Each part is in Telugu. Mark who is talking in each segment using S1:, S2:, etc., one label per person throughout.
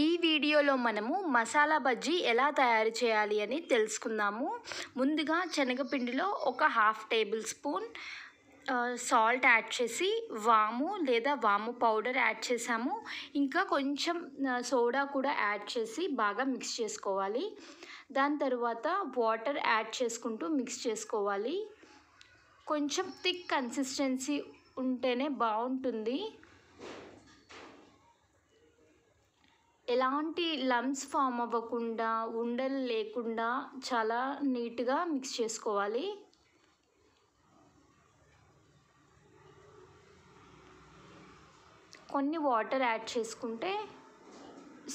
S1: ఈ వీడియోలో మనము మసాలా బజ్జీ ఎలా తయారు చేయాలి అని తెలుసుకుందాము. ముందుగా శనగపిండిలో ఒక half tablespoon salt add చేసి వాము లేదా వాము పౌడర్ యాడ్ చేసాము. ఇంకా కొంచెం సోడా కూడా యాడ్ చేసి బాగా మిక్స్ చేసుకోవాలి. దాని తర్వాత వాటర్ యాడ్ చేసుకుంటూ మిక్స్ చేసుకోవాలి. కొంచెం థిక్ కన్సిస్టెన్సీ ఉంటేనే బాగుంటుంది. ఎలాంటి లమ్స్ ఫామ్ అవ్వకుండా ఉండలు లేకుండా చాలా నీట్గా మిక్స్ చేసుకోవాలి. కొన్ని వాటర్ యాడ్ చేసుకుంటే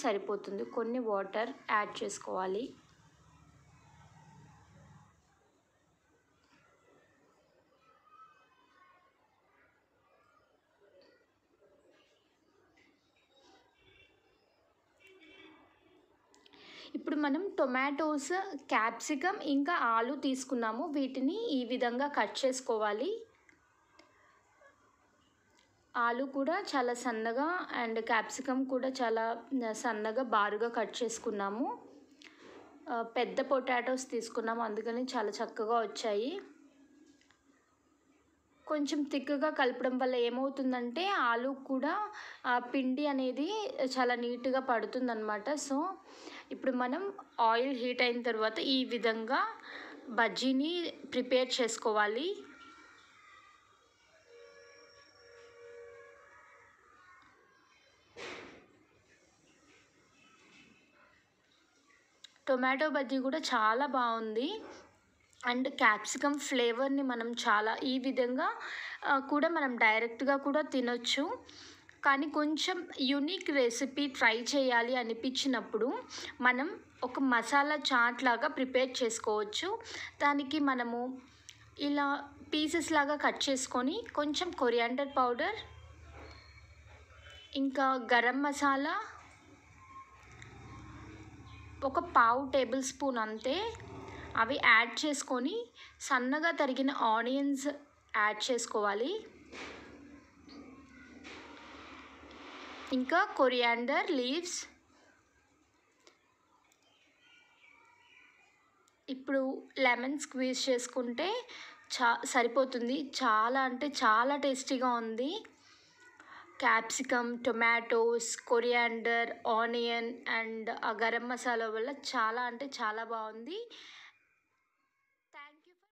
S1: సరిపోతుంది. కొన్ని వాటర్ యాడ్ చేసుకోవాలి. ఇప్పుడు మనం టొమాటోస్ క్యాప్సికమ్ ఇంకా ఆలు తీసుకున్నాము. వీటిని ఈ విధంగా కట్ చేసుకోవాలి. ఆలు కూడా చాలా సన్నగా అండ్ క్యాప్సికమ్ కూడా చాలా సన్నగా బారుగా కట్ చేసుకున్నాము. పెద్ద పొటాటోస్ తీసుకున్నాము. అందుకని చాలా చక్కగా వచ్చాయి. కొంచెం తిక్కుగా కలపడం వల్ల ఏమవుతుందంటే ఆలు కూడా ఆ పిండి అనేది చాలా నీట్గా పడుతుందన్నమాట. సో ఇప్పుడు మనం ఆయిల్ హీట్ అయిన తర్వాత ఈ విధంగా బజ్జీని ప్రిపేర్ చేసుకోవాలి. టొమాటో బజ్జీ కూడా చాలా బాగుంది. అండ్ క్యాప్సికమ్ ఫ్లేవర్ని మనం చాలా ఈ విధంగా కూడా మనం డైరెక్ట్గా కూడా తినొచ్చు. కానీ కొంచెం యునిక్ రెసిపీ ట్రై చేయాలి అనిపించినప్పుడు మనం ఒక మసాలా చాట్ లాగా ప్రిపేర్ చేసుకోవచ్చు. దానికి మనము ఇలా పీసెస్ లాగా కట్ చేసుకొని కొంచెం కొరియాండర్ పౌడర్ ఇంకా గరం మసాలా ఒక పావు టేబుల్ స్పూన్ అంతే. అవి యాడ్ చేసుకొని సన్నగా తరిగిన ఆనియన్స్ యాడ్ చేసుకోవాలి. ఇంకా కొరియాండర్ లీవ్స్. ఇప్పుడు లెమన్ స్క్వీజ్ చేసుకుంటే చా సరిపోతుంది. చాలా అంటే చాలా టేస్టీగా ఉంది. Capsicum tomatoes coriander onion and ఆ గరం మసాలా వల్ల చాలా అంటే చాలా బాగుంది.